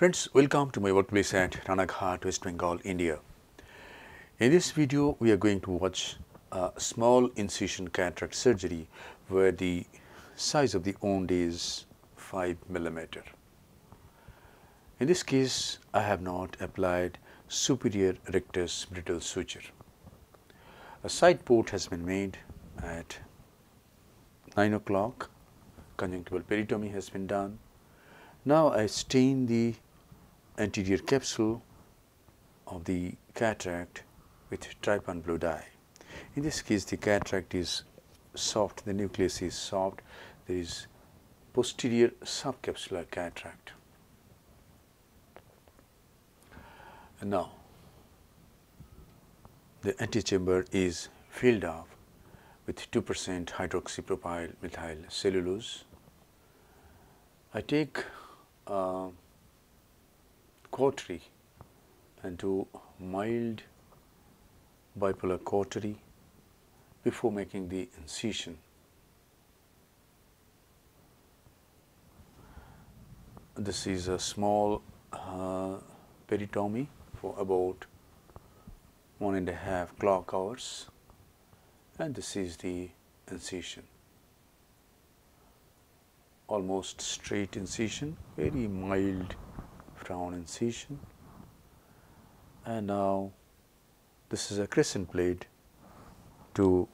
Friends, welcome to my workplace at Ranaghat, West Bengal, India. In this video, we are going to watch a small incision cataract surgery where the size of the wound is 5 millimeter. In this case, I have not applied superior rectus bridle suture. A side port has been made at 9 o'clock, conjunctival peritomy has been done. Now I stain the anterior capsule of the cataract with trypan blue dye. In this case the cataract is soft, the nucleus is soft, there is posterior subcapsular cataract. And now the antechamber is filled up with 2 percent hydroxypropyl methyl cellulose. I take uh, cautery and to mild bipolar cautery before making the incision. This is a small uh, peritomy for about one and a half clock hours and this is the incision almost straight incision very mild frown incision and now this is a crescent blade to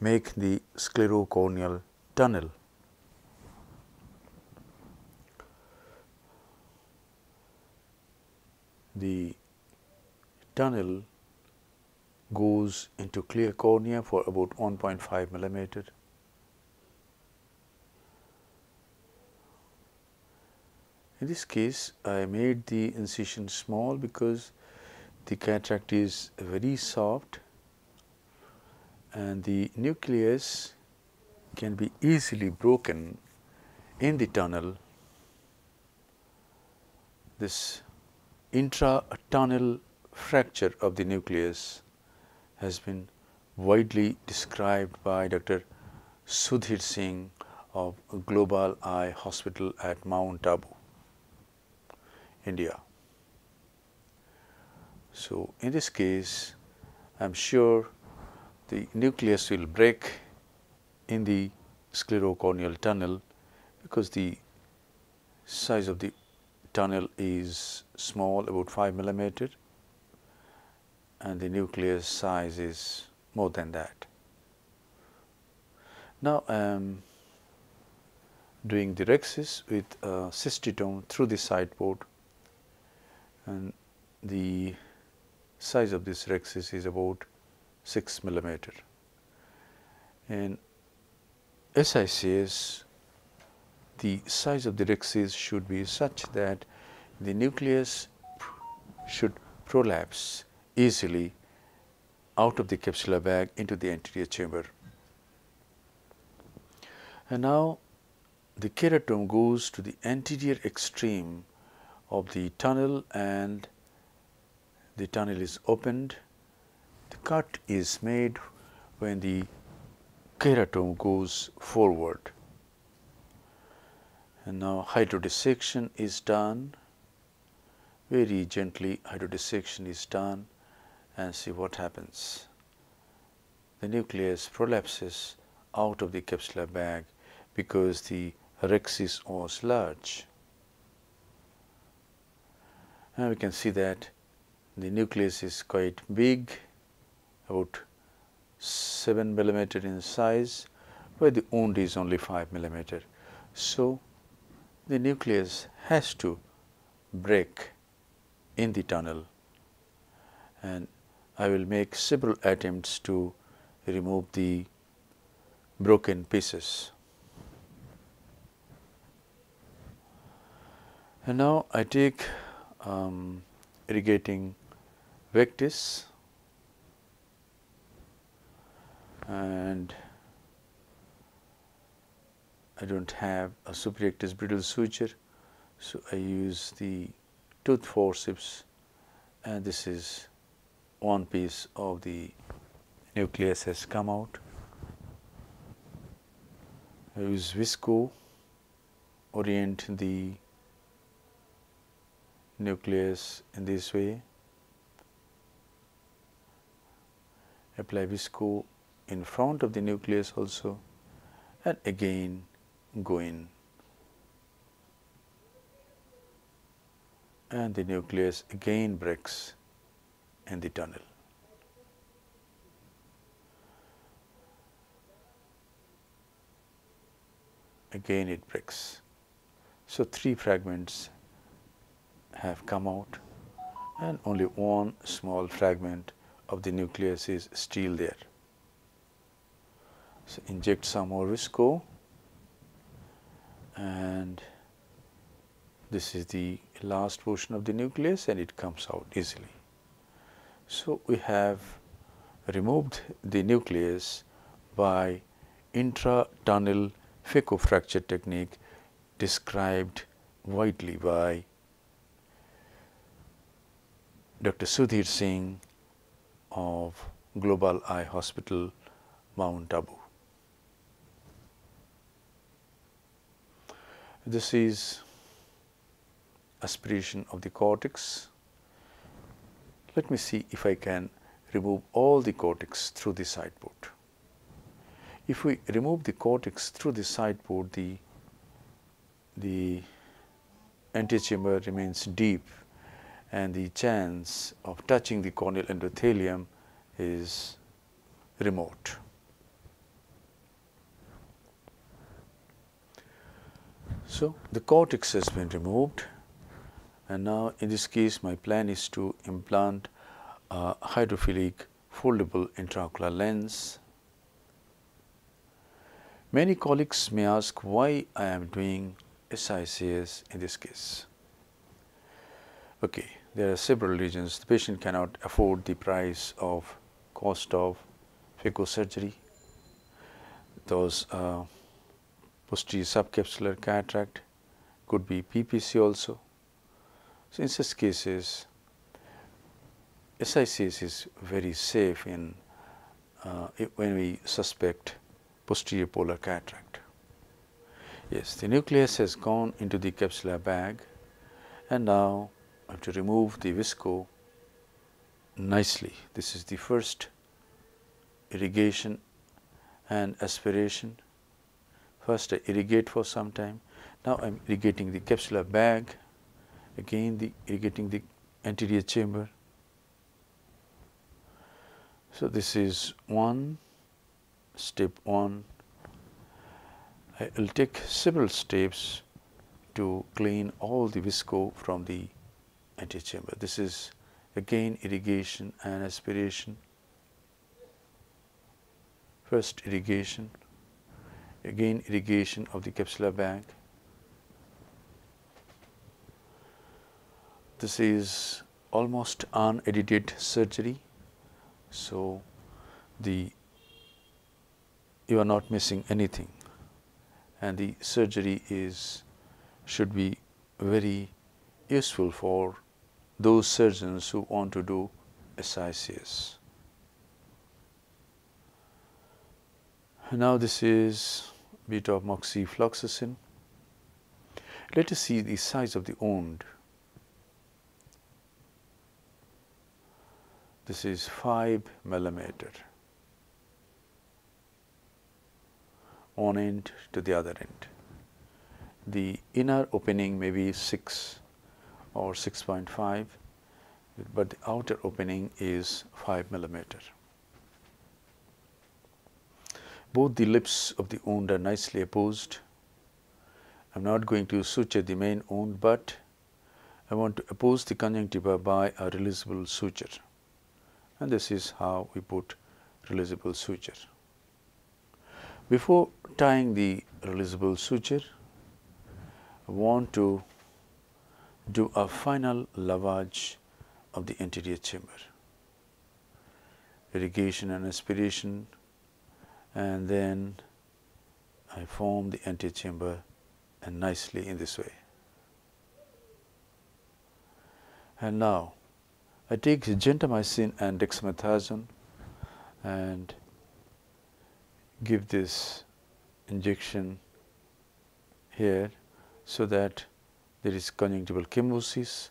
make the sclerocorneal tunnel. The tunnel goes into clear cornea for about 1.5 millimeter. In this case, I made the incision small because the cataract is very soft and the nucleus can be easily broken in the tunnel. This intra-tunnel fracture of the nucleus has been widely described by Dr. Sudhir Singh of Global Eye Hospital at Mount Abu, India. So, in this case I am sure the nucleus will break in the sclerocorneal tunnel because the size of the tunnel is small about 5 millimeter and the nucleus size is more than that. Now I am doing the rhexis with uh, a cystitome through the side port and the size of this rhexis is about 6 millimeter. In SICS, the size of the rhexis should be such that the nucleus should prolapse easily out of the capsular bag into the anterior chamber. And now the keratome goes to the anterior extreme of the tunnel and the tunnel is opened. The cut is made when the keratome goes forward. And now hydrodissection is done, very gently hydrodissection is done and see what happens. The nucleus prolapses out of the capsular bag because the rhexis was large. Now we can see that the nucleus is quite big, about 7 millimeter in size, where the wound is only 5 millimeter. So, the nucleus has to break in the tunnel and I will make several attempts to remove the broken pieces. And now I take um, irrigating vectis and I do not have a superrectus bridle suture. So, I use the tooth forceps and this is one piece of the nucleus has come out. I use visco, orient the nucleus in this way. Apply visco in front of the nucleus also and again go in. And the nucleus again breaks in the tunnel. Again it breaks. So, three fragments have come out and only one small fragment of the nucleus is still there. So, inject some more visco and this is the last portion of the nucleus and it comes out easily. So, we have removed the nucleus by intra-tunnel fracture technique described widely by Dr. Sudhir Singh of Global Eye Hospital, Mount Abu. This is aspiration of the cortex. Let me see if I can remove all the cortex through the side port. If we remove the cortex through the side port, the, the antechamber remains deep and the chance of touching the corneal endothelium is remote. So, the cortex has been removed and now in this case my plan is to implant a hydrophilic foldable intraocular lens. Many colleagues may ask why I am doing SICS in this case. Okay, there are several reasons. The patient cannot afford the price of cost of phaco surgery. Those uh, posterior subcapsular cataract could be PPC also. So, in such cases, SICS is very safe in uh, when we suspect posterior polar cataract. Yes, the nucleus has gone into the capsular bag and now I have to remove the visco nicely. This is the first irrigation and aspiration. First I irrigate for some time. Now I am irrigating the capsular bag, again the irrigating the anterior chamber. So this is one, step one. I will take several steps to clean all the visco from the antechamber. This is again irrigation and aspiration. First irrigation, again irrigation of the capsular bag. This is almost unedited surgery. So, the you are not missing anything and the surgery is should be very useful for those surgeons who want to do SICS. Now this is beta of moxifloxacin. Let us see the size of the wound. This is 5 millimeter. One end to the other end. The inner opening may be 6 or 6.5, but the outer opening is 5 millimeter. Both the lips of the wound are nicely apposed. I am not going to suture the main wound, but I want to appose the conjunctiva by a releasable suture and this is how we put releasable suture. Before tying the releasable suture, I want to do a final lavage of the anterior chamber. Irrigation and aspiration and then I form the anterior chamber and nicely in this way. And now I take gentamicin and dexamethasone and give this injection here so that there is conjunctival chemosis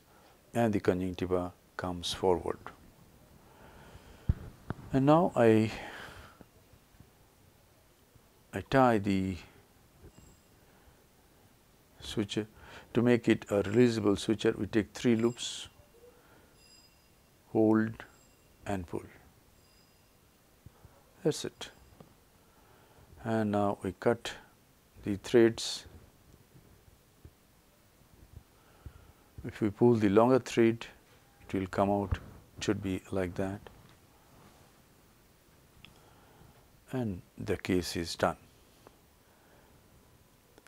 and the conjunctiva comes forward. And now I I tie the suture to make it a releasable suture we take 3 loops hold and pull. That is it. And now we cut the threads if we pull the longer thread it will come out it should be like that and the case is done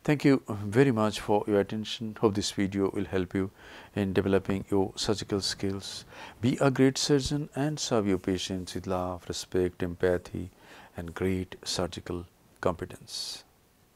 Thank you very much for your attention. Hope this video will help you in developing your surgical skills. Be a great surgeon and serve your patients with love, respect, empathy and great surgical competence.